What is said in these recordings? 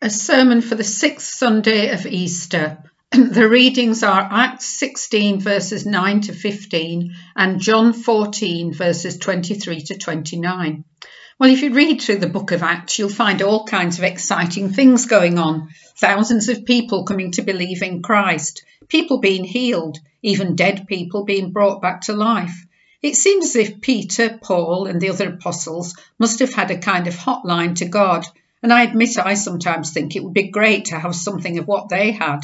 A sermon for the sixth Sunday of Easter. The readings are Acts 16 verses 9 to 15 and John 14 verses 23 to 29. Well, if you read through the book of Acts, you'll find all kinds of exciting things going on. Thousands of people coming to believe in Christ, people being healed, even dead people being brought back to life. It seems as if Peter, Paul, and the other apostles must have had a kind of hotline to God and I admit I sometimes think it would be great to have something of what they had.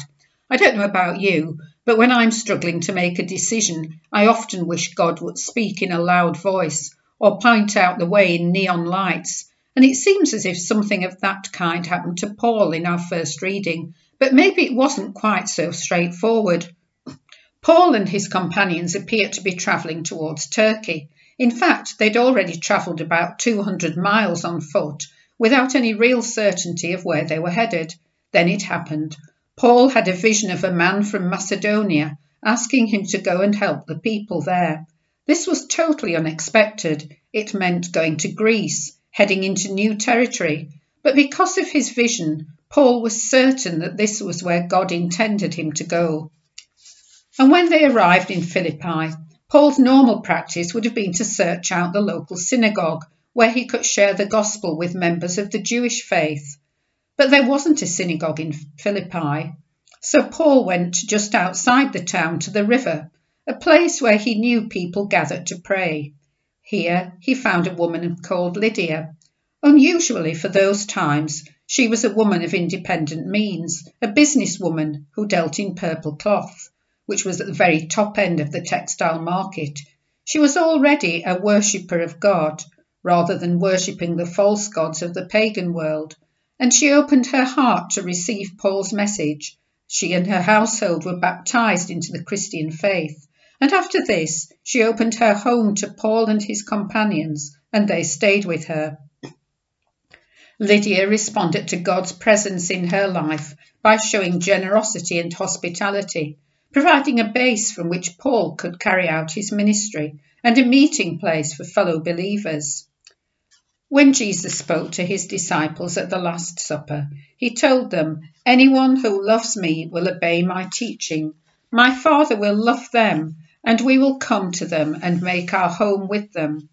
I don't know about you, but when I'm struggling to make a decision, I often wish God would speak in a loud voice or point out the way in neon lights. And it seems as if something of that kind happened to Paul in our first reading, but maybe it wasn't quite so straightforward. Paul and his companions appeared to be travelling towards Turkey. In fact, they'd already travelled about 200 miles on foot without any real certainty of where they were headed. Then it happened. Paul had a vision of a man from Macedonia asking him to go and help the people there. This was totally unexpected. It meant going to Greece, heading into new territory. But because of his vision, Paul was certain that this was where God intended him to go. And when they arrived in Philippi, Paul's normal practice would have been to search out the local synagogue where he could share the gospel with members of the Jewish faith. But there wasn't a synagogue in Philippi, so Paul went just outside the town to the river, a place where he knew people gathered to pray. Here he found a woman called Lydia. Unusually for those times, she was a woman of independent means, a businesswoman who dealt in purple cloth, which was at the very top end of the textile market. She was already a worshipper of God rather than worshipping the false gods of the pagan world, and she opened her heart to receive Paul's message. She and her household were baptized into the Christian faith, and after this she opened her home to Paul and his companions, and they stayed with her. Lydia responded to God's presence in her life by showing generosity and hospitality, providing a base from which Paul could carry out his ministry and a meeting place for fellow believers. When Jesus spoke to his disciples at the Last Supper, he told them, Anyone who loves me will obey my teaching. My Father will love them, and we will come to them and make our home with them.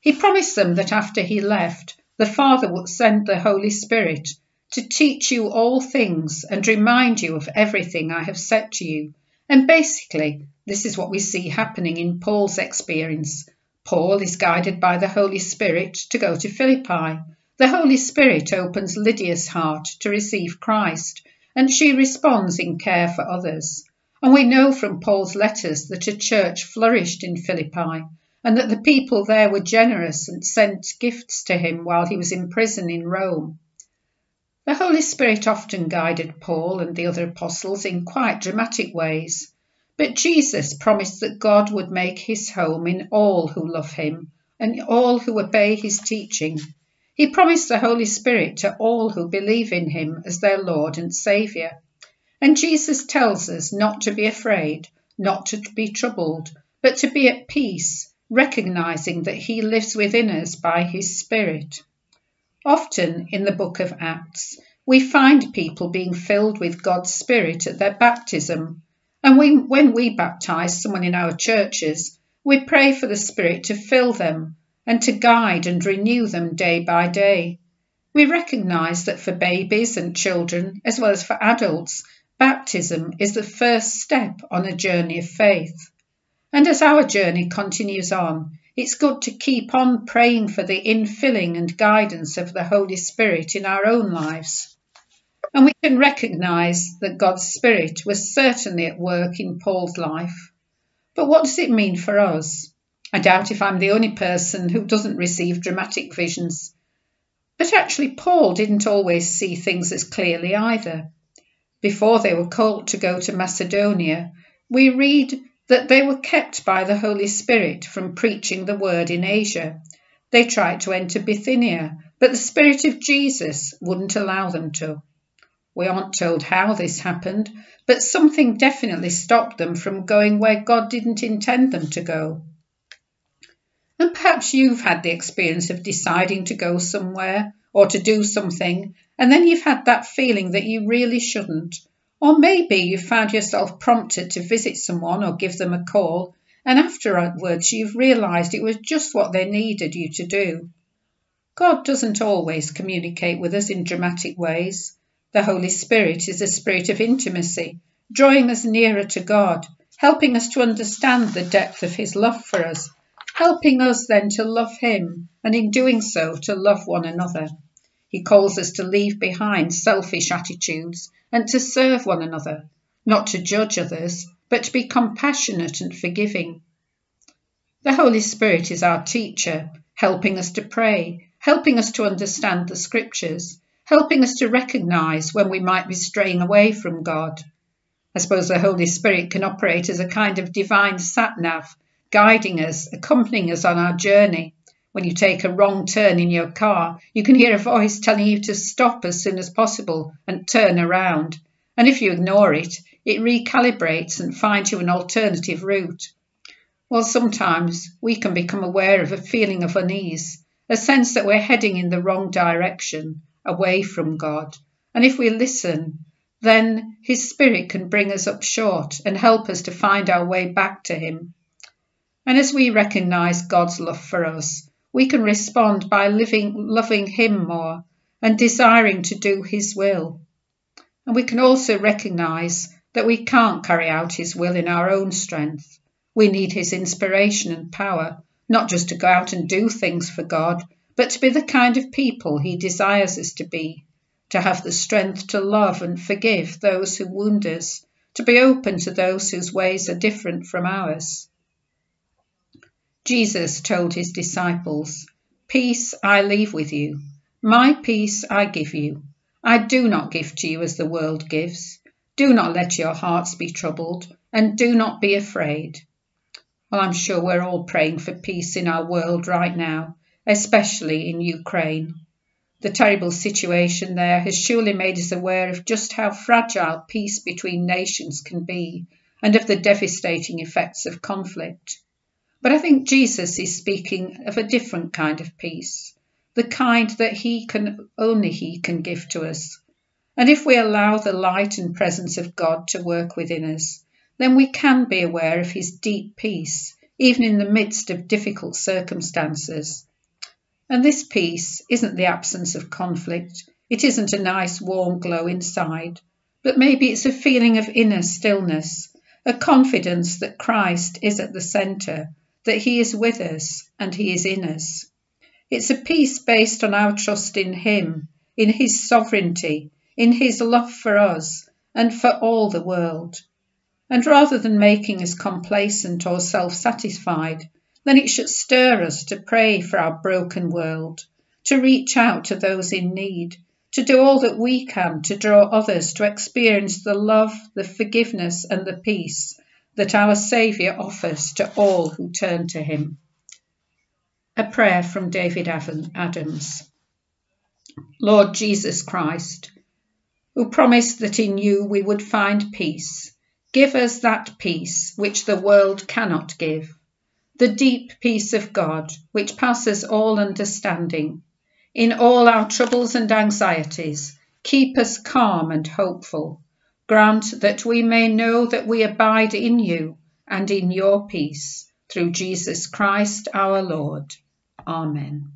He promised them that after he left, the Father would send the Holy Spirit to teach you all things and remind you of everything I have said to you. And basically, this is what we see happening in Paul's experience. Paul is guided by the Holy Spirit to go to Philippi. The Holy Spirit opens Lydia's heart to receive Christ, and she responds in care for others. And we know from Paul's letters that a church flourished in Philippi, and that the people there were generous and sent gifts to him while he was in prison in Rome. The Holy Spirit often guided Paul and the other apostles in quite dramatic ways. But Jesus promised that God would make his home in all who love him and all who obey his teaching. He promised the Holy Spirit to all who believe in him as their Lord and Saviour. And Jesus tells us not to be afraid, not to be troubled, but to be at peace, recognizing that he lives within us by his Spirit. Often in the book of Acts, we find people being filled with God's Spirit at their baptism and we, when we baptize someone in our churches, we pray for the Spirit to fill them and to guide and renew them day by day. We recognize that for babies and children, as well as for adults, baptism is the first step on a journey of faith. And as our journey continues on, it's good to keep on praying for the infilling and guidance of the Holy Spirit in our own lives. And we can recognize that God's Spirit was certainly at work in Paul's life. But what does it mean for us? I doubt if I'm the only person who doesn't receive dramatic visions. But actually, Paul didn't always see things as clearly either. Before they were called to go to Macedonia, we read that they were kept by the Holy Spirit from preaching the word in Asia. They tried to enter Bithynia, but the Spirit of Jesus wouldn't allow them to. We aren't told how this happened, but something definitely stopped them from going where God didn't intend them to go. And perhaps you've had the experience of deciding to go somewhere or to do something and then you've had that feeling that you really shouldn't. Or maybe you found yourself prompted to visit someone or give them a call, and afterwards you've realised it was just what they needed you to do. God doesn't always communicate with us in dramatic ways. The Holy Spirit is a spirit of intimacy, drawing us nearer to God, helping us to understand the depth of His love for us, helping us then to love Him, and in doing so to love one another. He calls us to leave behind selfish attitudes and to serve one another, not to judge others, but to be compassionate and forgiving. The Holy Spirit is our teacher, helping us to pray, helping us to understand the scriptures, helping us to recognize when we might be straying away from God. I suppose the Holy Spirit can operate as a kind of divine sat nav, guiding us, accompanying us on our journey. When you take a wrong turn in your car, you can hear a voice telling you to stop as soon as possible and turn around. And if you ignore it, it recalibrates and finds you an alternative route. Well, sometimes we can become aware of a feeling of unease, a sense that we're heading in the wrong direction, away from God. And if we listen, then His Spirit can bring us up short and help us to find our way back to Him. And as we recognize God's love for us, we can respond by living, loving Him more and desiring to do His will. And we can also recognize that we can't carry out His will in our own strength. We need His inspiration and power, not just to go out and do things for God, but to be the kind of people He desires us to be, to have the strength to love and forgive those who wound us, to be open to those whose ways are different from ours. Jesus told his disciples, Peace I leave with you, my peace I give you. I do not give to you as the world gives. Do not let your hearts be troubled, and do not be afraid. Well, I'm sure we're all praying for peace in our world right now, especially in Ukraine. The terrible situation there has surely made us aware of just how fragile peace between nations can be and of the devastating effects of conflict. But I think Jesus is speaking of a different kind of peace, the kind that he can only he can give to us. And if we allow the light and presence of God to work within us, then we can be aware of his deep peace, even in the midst of difficult circumstances. And this peace isn't the absence of conflict, it isn't a nice warm glow inside, but maybe it's a feeling of inner stillness, a confidence that Christ is at the centre, that He is with us and He is in us. It's a peace based on our trust in Him, in His sovereignty, in His love for us and for all the world. And rather than making us complacent or self satisfied, then it should stir us to pray for our broken world, to reach out to those in need, to do all that we can to draw others to experience the love, the forgiveness, and the peace that our Saviour offers to all who turn to Him. A prayer from David Adams. Lord Jesus Christ, who promised that in you we would find peace, give us that peace which the world cannot give the deep peace of God, which passes all understanding. In all our troubles and anxieties, keep us calm and hopeful. Grant that we may know that we abide in you and in your peace, through Jesus Christ our Lord. Amen.